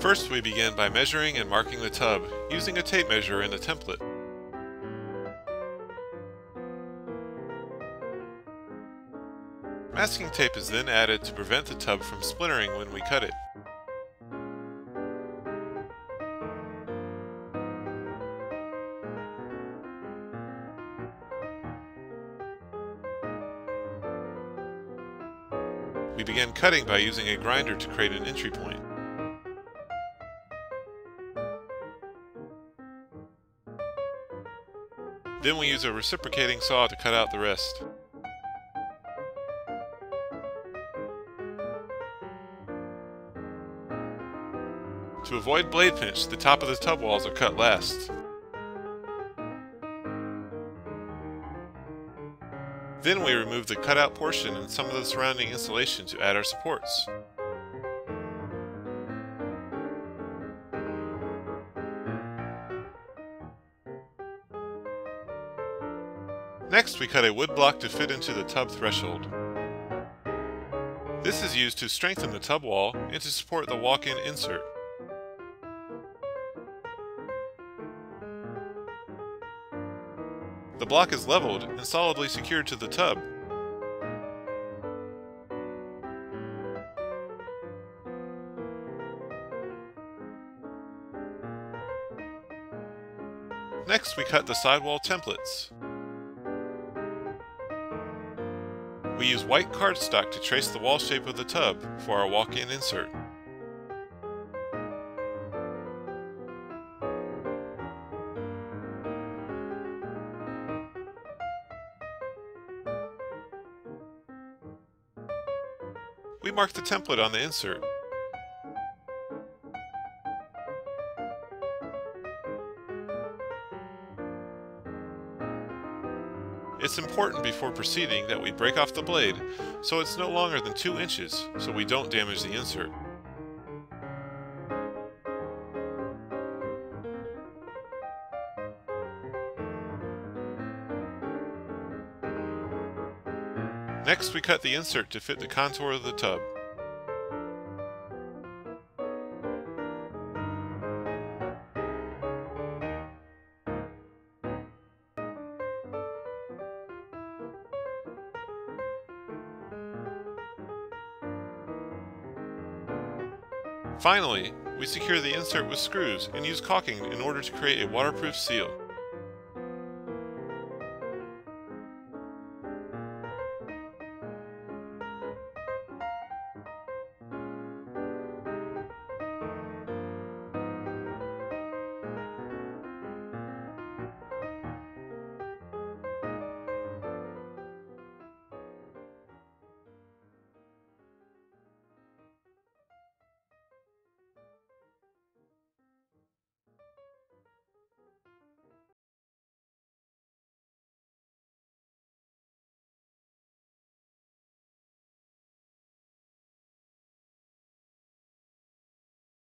First we begin by measuring and marking the tub, using a tape measure in the template. Masking tape is then added to prevent the tub from splintering when we cut it. We begin cutting by using a grinder to create an entry point. Then we use a reciprocating saw to cut out the rest. To avoid blade pinch, the top of the tub walls are cut last. Then we remove the cutout portion and some of the surrounding insulation to add our supports. Next, we cut a wood block to fit into the tub threshold. This is used to strengthen the tub wall and to support the walk-in insert. The block is leveled and solidly secured to the tub. Next, we cut the sidewall templates. We use white cardstock to trace the wall shape of the tub for our walk-in insert. We mark the template on the insert. It's important before proceeding that we break off the blade so it's no longer than 2 inches so we don't damage the insert. Next we cut the insert to fit the contour of the tub. Finally, we secure the insert with screws and use caulking in order to create a waterproof seal.